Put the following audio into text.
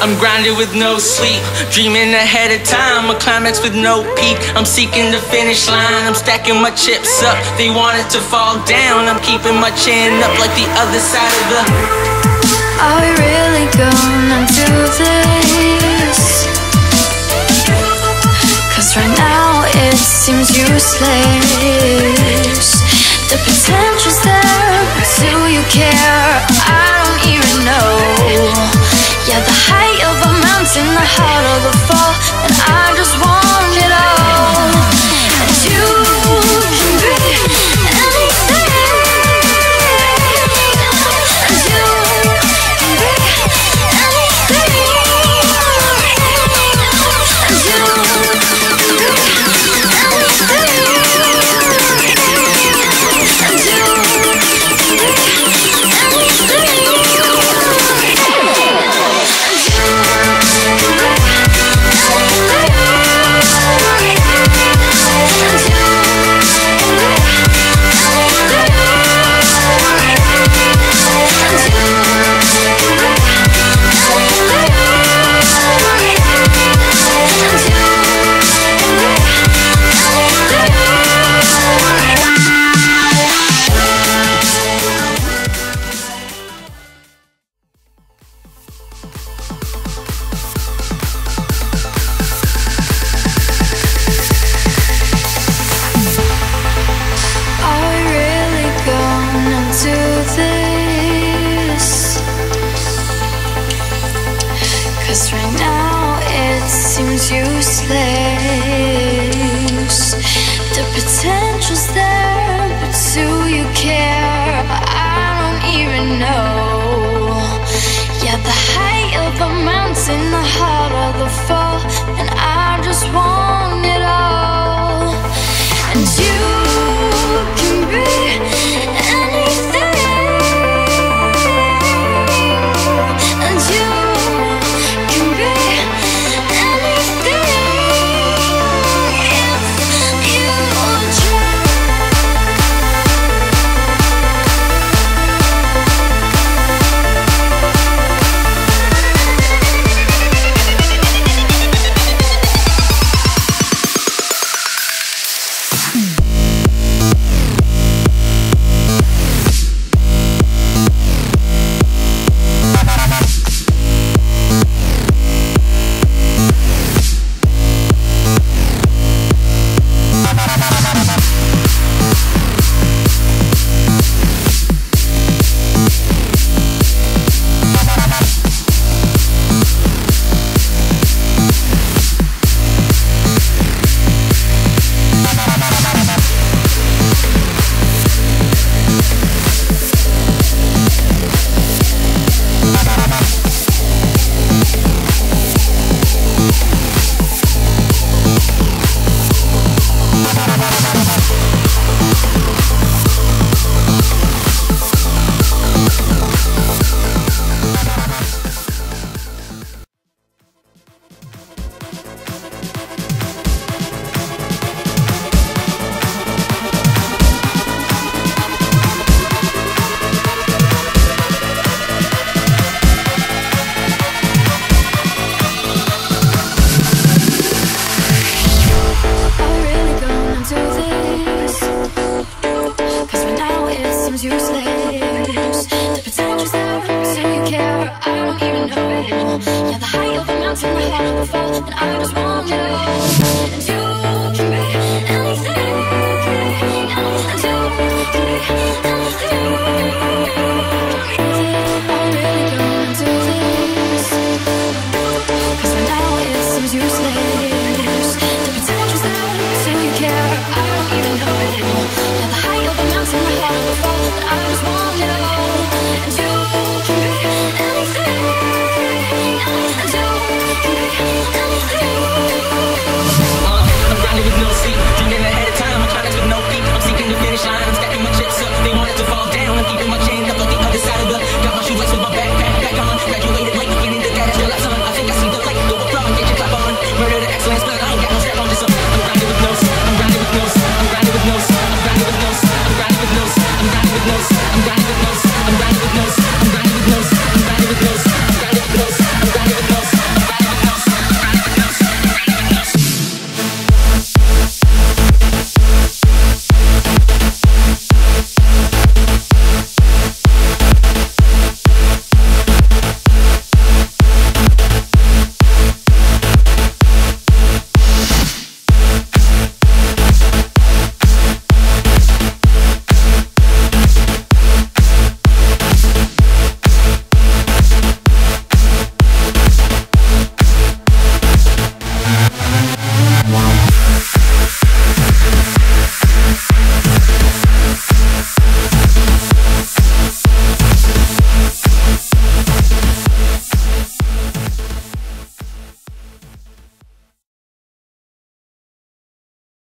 I'm grinding with no sleep, dreaming ahead of time. A climax with no peak. I'm seeking the finish line. I'm stacking my chips up. They want it to fall down. I'm keeping my chin up like the other side of the. Are we really gonna do this? Cause right now it seems useless. The potential's heart of the fall, and I Cause right now it seems useless. The potential's there, but do you care?